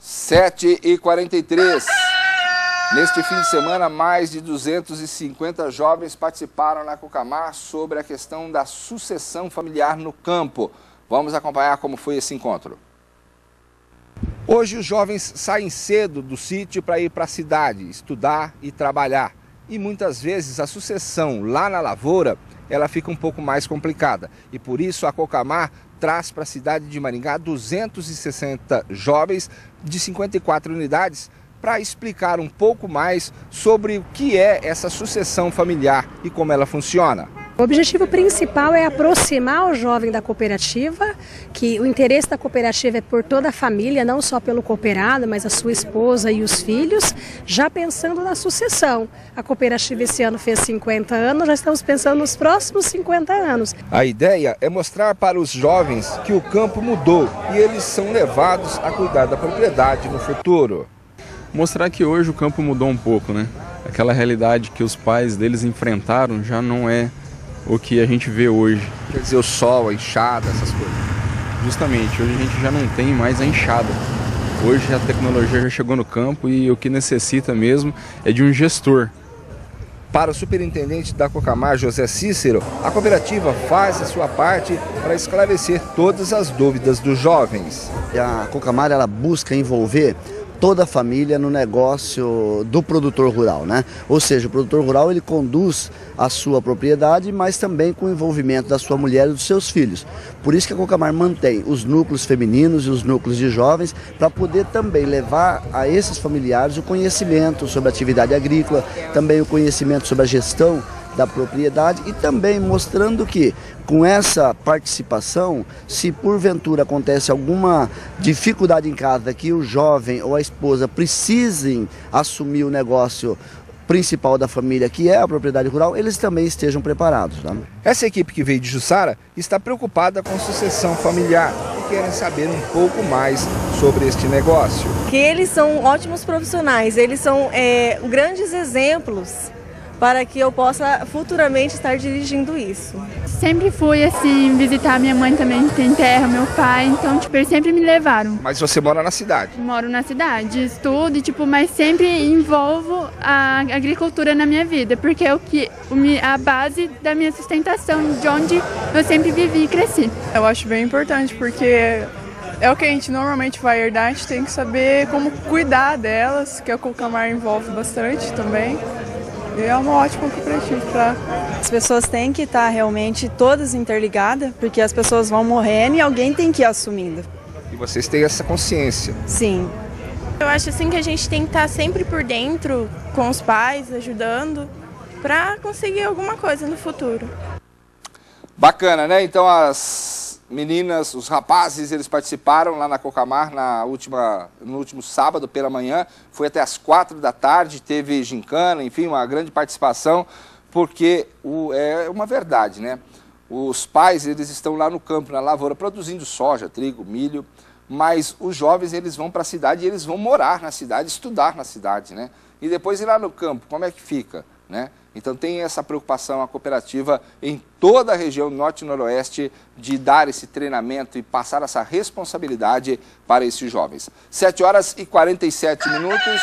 7 e 43. Neste fim de semana, mais de 250 jovens participaram na Cocamar sobre a questão da sucessão familiar no campo. Vamos acompanhar como foi esse encontro. Hoje os jovens saem cedo do sítio para ir para a cidade, estudar e trabalhar. E muitas vezes a sucessão lá na lavoura, ela fica um pouco mais complicada. E por isso a Cocamar traz para a cidade de Maringá 260 jovens de 54 unidades para explicar um pouco mais sobre o que é essa sucessão familiar e como ela funciona. O objetivo principal é aproximar o jovem da cooperativa, que o interesse da cooperativa é por toda a família, não só pelo cooperado, mas a sua esposa e os filhos, já pensando na sucessão. A cooperativa esse ano fez 50 anos, já estamos pensando nos próximos 50 anos. A ideia é mostrar para os jovens que o campo mudou e eles são levados a cuidar da propriedade no futuro. Mostrar que hoje o campo mudou um pouco, né? Aquela realidade que os pais deles enfrentaram já não é o que a gente vê hoje. Quer dizer, o sol, a enxada, essas coisas. Justamente, hoje a gente já não tem mais a enxada. Hoje a tecnologia já chegou no campo e o que necessita mesmo é de um gestor. Para o superintendente da Cocamar, José Cícero, a cooperativa faz a sua parte para esclarecer todas as dúvidas dos jovens. A Cocamar ela busca envolver toda a família no negócio do produtor rural, né? Ou seja, o produtor rural ele conduz a sua propriedade, mas também com o envolvimento da sua mulher e dos seus filhos. Por isso que a Cocamar mantém os núcleos femininos e os núcleos de jovens para poder também levar a esses familiares o conhecimento sobre a atividade agrícola, também o conhecimento sobre a gestão da propriedade e também mostrando que com essa participação, se porventura acontece alguma dificuldade em casa que o jovem ou a esposa precisem assumir o negócio principal da família, que é a propriedade rural, eles também estejam preparados. Tá? Essa equipe que veio de Jussara está preocupada com sucessão familiar e querem saber um pouco mais sobre este negócio. Que eles são ótimos profissionais, eles são é, grandes exemplos para que eu possa futuramente estar dirigindo isso. Sempre fui assim visitar minha mãe também tem terra, meu pai, então tipo eles sempre me levaram. Mas você mora na cidade? Moro na cidade, estudo e tipo, mas sempre envolvo a agricultura na minha vida, porque é o que a base da minha sustentação, de onde eu sempre vivi e cresci. Eu acho bem importante porque é o que a gente normalmente vai herdar, a gente tem que saber como cuidar delas, que a Cocamar envolve bastante também. E é uma ótima cooperativa para. As pessoas têm que estar realmente todas interligadas, porque as pessoas vão morrendo e alguém tem que ir assumindo. E vocês têm essa consciência? Sim. Eu acho assim que a gente tem que estar sempre por dentro, com os pais, ajudando, para conseguir alguma coisa no futuro. Bacana, né? Então as meninas, os rapazes, eles participaram lá na Cocamar na última, no último sábado pela manhã, foi até as quatro da tarde, teve gincana, enfim, uma grande participação, porque o, é uma verdade, né? Os pais, eles estão lá no campo, na lavoura, produzindo soja, trigo, milho, mas os jovens, eles vão para a cidade e eles vão morar na cidade, estudar na cidade, né? E depois ir lá no campo, como é que fica, né? Então tem essa preocupação a cooperativa em toda a região norte e noroeste de dar esse treinamento e passar essa responsabilidade para esses jovens. 7 horas e 47 minutos.